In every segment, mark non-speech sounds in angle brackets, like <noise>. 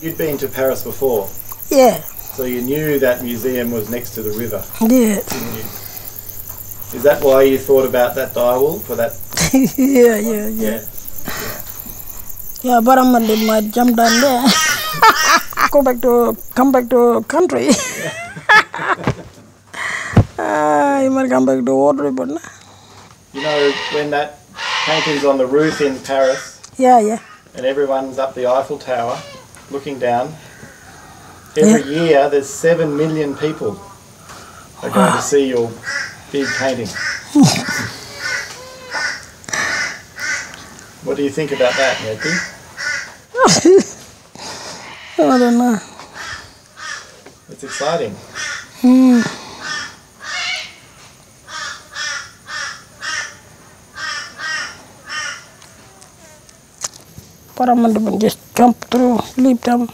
You'd been to Paris before, Yeah, so you knew that museum was next to the river, yeah. Is that why you thought about that Dayiwul for that? <laughs> yeah, yeah, yeah. Yeah, but I'm gonna might jump down there. <laughs> Go back to come back to country. <laughs> Ah, you might come back to water, but nah. You know when that painting's on the roof in Paris yeah, yeah, and everyone's up the Eiffel Tower looking down. Every year there's seven million people are going to see your big painting. what do you think about that, Nettie? <laughs> I don't know. It's exciting. But I'm gonna just jump through, leap down,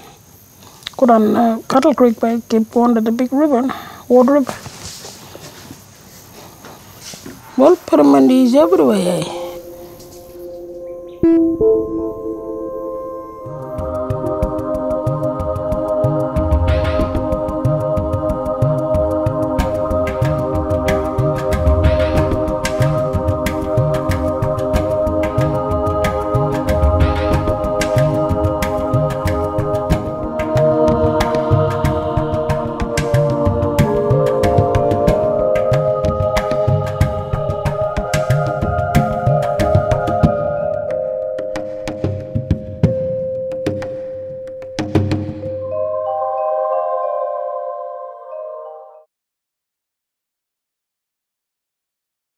go down uh, Cattle Creek by keep under the big river, Ord River. Well, Barramundi is everywhere.